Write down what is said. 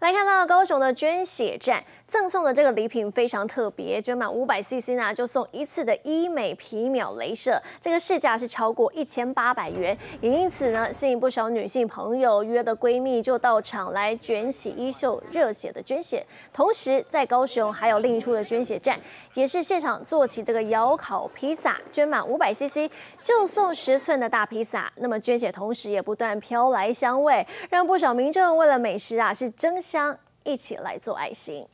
来看到高雄的捐血站赠送的这个礼品非常特别，捐满五百 CC 呢就送一次的医美皮秒镭射，这个市价是超过一千八百元，也因此呢吸引不少女性朋友约的闺蜜就到场来卷起衣袖热血的捐血。同时在高雄还有另一处的捐血站，也是现场做起这个窑烤披萨，捐满五百 CC 就送十寸的大披萨。那么捐血同时也不断飘来香味，让不少民众为了美食啊是争。乡一起来做爱心。